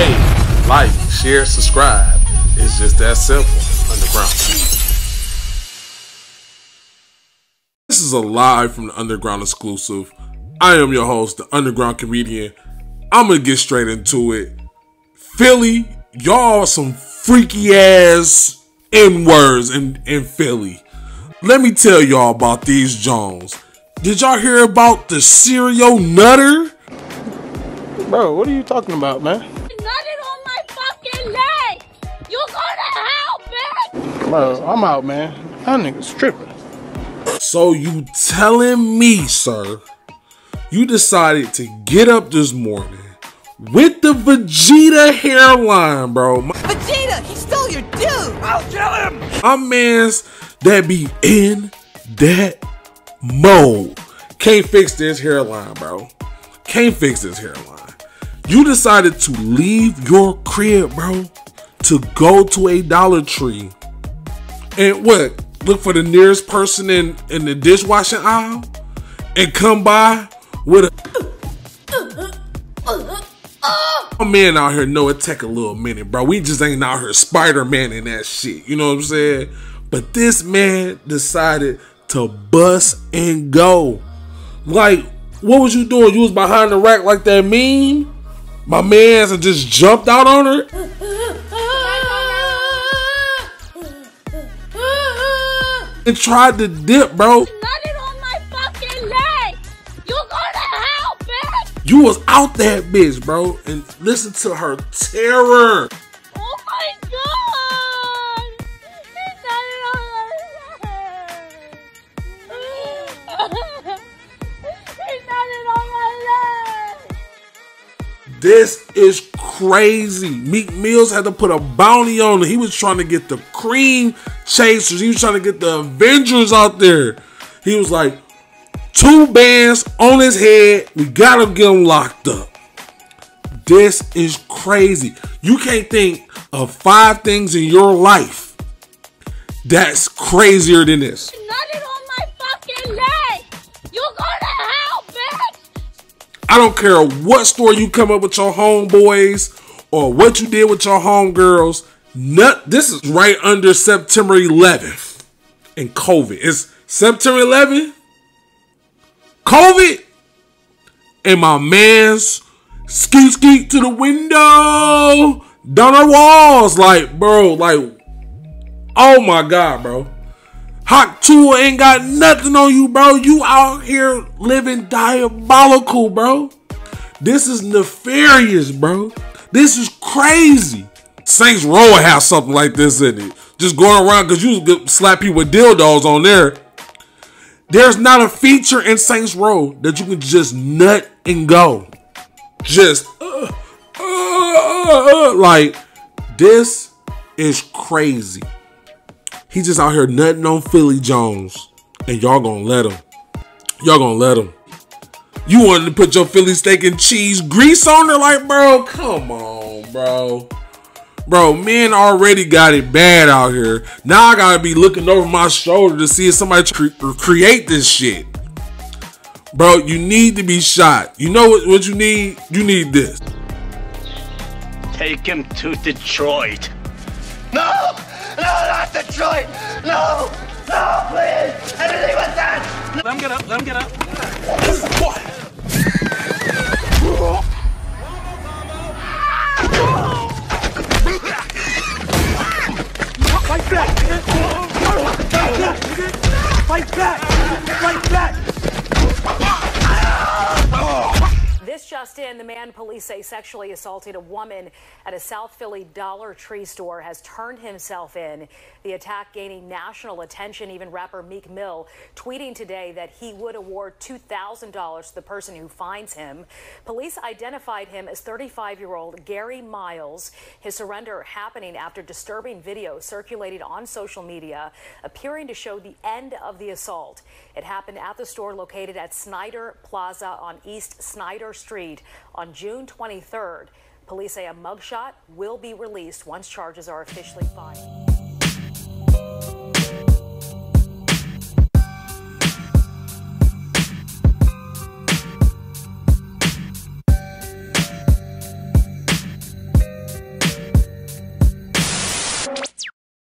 Hey, like, share, subscribe. It's just that simple. Underground. This is a live from the Underground exclusive. I am your host, the Underground Comedian. I'm gonna get straight into it. Philly, y'all some freaky ass N words in, in Philly. Let me tell y'all about these Jones. Did y'all hear about the serial nutter? Bro, what are you talking about, man? Bitch! Bro, I'm out, man. That nigga's tripping. So you telling me, sir, you decided to get up this morning with the Vegeta hairline, bro. Vegeta, he stole your dude! I'll kill him! my man's that be in that mode. Can't fix this hairline, bro. Can't fix this hairline. You decided to leave your crib, bro, to go to a Dollar Tree and what? Look for the nearest person in in the dishwashing aisle and come by with a. My man out here know it take a little minute, bro. We just ain't out here Spider Man in that shit. You know what I'm saying? But this man decided to bust and go. Like, what was you doing? You was behind the rack like that meme? My man's and just jumped out on her and tried to dip, bro. Nutted on my fucking leg! You gonna help, bitch! You was out that bitch, bro. And listen to her terror. Oh my god! He nutted on my leg! he nutted on my leg! This is crazy. Meek Mills had to put a bounty on him. He was trying to get the Dream Chasers. He was trying to get the Avengers out there. He was like, two bands on his head. We gotta get him locked up. This is crazy. You can't think of five things in your life that's crazier than this. Nutted I don't care what story you come up with your homeboys or what you did with your homegirls. Nut, this is right under September 11th and COVID. It's September 11th, COVID, and my man's skeet skeet to the window down our walls. Like, bro, like, oh my God, bro. Hawk 2 ain't got nothing on you, bro. You out here living diabolical, bro. This is nefarious, bro. This is crazy. Saints Row has something like this in it. Just going around because you slap people with dildos on there. There's not a feature in Saints Row that you can just nut and go. Just uh, uh, uh, uh, like this is crazy. He just out here nutting on Philly Jones, and y'all gonna let him. Y'all gonna let him. You wanted to put your Philly steak and cheese grease on there, like, bro? Come on, bro. Bro, men already got it bad out here. Now I gotta be looking over my shoulder to see if somebody cre- create this shit. Bro, you need to be shot. You know what, what you need? You need this. Take him to Detroit. No! No, Detroit! No! No, please! Anything but that! Let him get up. Let him get up. Fight back! Fight back! Fight back! This just in, the man police say sexually assaulted a woman at a South Philly Dollar Tree store has turned himself in. The attack gaining national attention. Even rapper Meek Mill tweeting today that he would award $2,000 to the person who finds him. Police identified him as 35 year old Gary Miles. His surrender happening after disturbing video circulated on social media appearing to show the end of the assault. It happened at the store located at Snyder Plaza on East Snyder Street on June 23rd. Police say a mugshot will be released once charges are officially filed.